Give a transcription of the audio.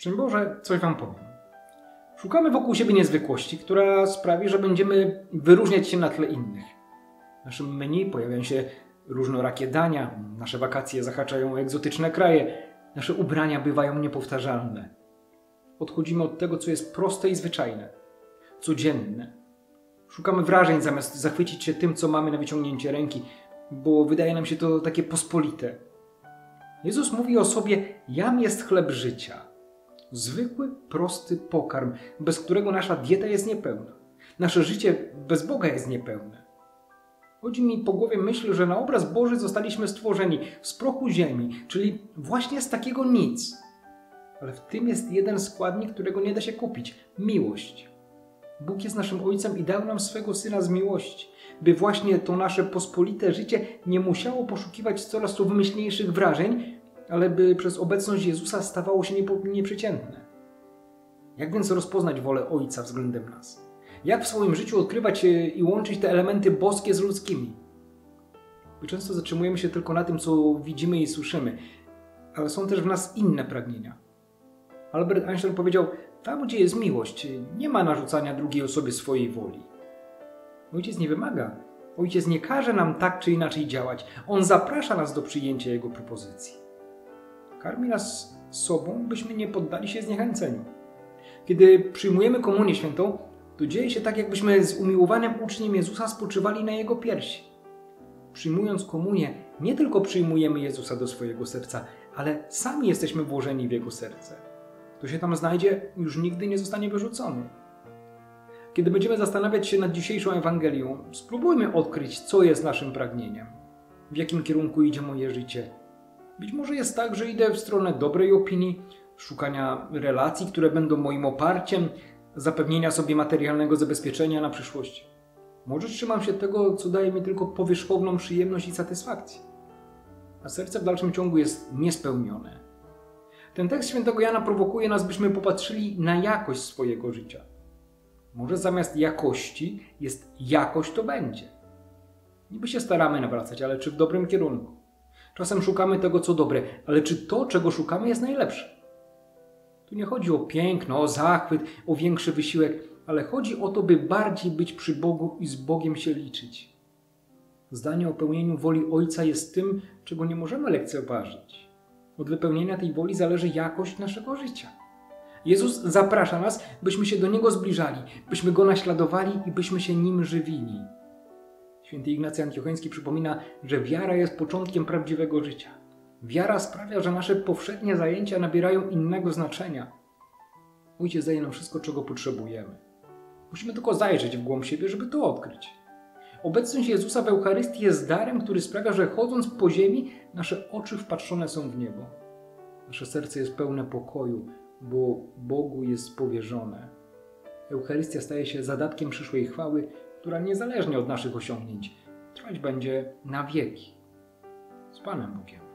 Szczęść Boże, coś Wam powiem. Szukamy wokół siebie niezwykłości, która sprawi, że będziemy wyróżniać się na tle innych. W naszym menu pojawiają się różnorakie dania, nasze wakacje zahaczają o egzotyczne kraje, nasze ubrania bywają niepowtarzalne. Odchodzimy od tego, co jest proste i zwyczajne, codzienne. Szukamy wrażeń zamiast zachwycić się tym, co mamy na wyciągnięcie ręki, bo wydaje nam się to takie pospolite. Jezus mówi o sobie: Jam jest chleb życia. Zwykły, prosty pokarm, bez którego nasza dieta jest niepełna. Nasze życie bez Boga jest niepełne. Chodzi mi po głowie myśl, że na obraz Boży zostaliśmy stworzeni z prochu ziemi, czyli właśnie z takiego nic. Ale w tym jest jeden składnik, którego nie da się kupić miłość. Bóg jest naszym Ojcem i dał nam swego Syna z miłości, by właśnie to nasze pospolite życie nie musiało poszukiwać coraz to wymyślniejszych wrażeń, ale by przez obecność Jezusa stawało się nieprzeciętne. Jak więc rozpoznać wolę Ojca względem nas? Jak w swoim życiu odkrywać i łączyć te elementy boskie z ludzkimi? My często zatrzymujemy się tylko na tym, co widzimy i słyszymy, ale są też w nas inne pragnienia. Albert Einstein powiedział: Tam, gdzie jest miłość, nie ma narzucania drugiej osobie swojej woli. Ojciec nie wymaga. Ojciec nie każe nam tak czy inaczej działać. On zaprasza nas do przyjęcia jego propozycji. Karmi nas sobą, byśmy nie poddali się zniechęceniu. Kiedy przyjmujemy komunię świętą, to dzieje się tak, jakbyśmy z umiłowanym uczniem Jezusa spoczywali na jego piersi. Przyjmując komunię, nie tylko przyjmujemy Jezusa do swojego serca, ale sami jesteśmy włożeni w jego serce. Kto się tam znajdzie, już nigdy nie zostanie wyrzucony. Kiedy będziemy zastanawiać się nad dzisiejszą Ewangelią, spróbujmy odkryć, co jest naszym pragnieniem, w jakim kierunku idzie moje życie. Być może jest tak, że idę w stronę dobrej opinii, szukania relacji, które będą moim oparciem, zapewnienia sobie materialnego zabezpieczenia na przyszłość. Może trzymam się tego, co daje mi tylko powierzchowną przyjemność i satysfakcję. A serce w dalszym ciągu jest niespełnione. Ten tekst świętego Jana prowokuje nas, byśmy popatrzyli na jakość swojego życia. Może zamiast jakości jest jakość to będzie. Niby się staramy nawracać, ale czy w dobrym kierunku? Czasem szukamy tego, co dobre, ale czy to, czego szukamy, jest najlepsze? Tu nie chodzi o piękno, o zachwyt, o większy wysiłek, ale chodzi o to, by bardziej być przy Bogu i z Bogiem się liczyć. Zdanie o pełnieniu woli Ojca jest tym, czego nie możemy lekceważyć. Od wypełnienia tej woli zależy jakość naszego życia. Jezus zaprasza nas, byśmy się do Niego zbliżali, byśmy Go naśladowali i byśmy się Nim żywili. Święty Ignacy Antiocheński przypomina, że wiara jest początkiem prawdziwego życia. Wiara sprawia, że nasze powszednie zajęcia nabierają innego znaczenia. Ojciec daje nam wszystko, czego potrzebujemy. Musimy tylko zajrzeć w głąb siebie, żeby to odkryć. Obecność Jezusa w Eucharystii jest darem, który sprawia, że chodząc po ziemi, nasze oczy wpatrzone są w niebo. Nasze serce jest pełne pokoju, bo Bogu jest powierzone. Eucharystia staje się zadatkiem przyszłej chwały, która niezależnie od naszych osiągnięć trwać będzie na wieki. Z Panem Bogiem.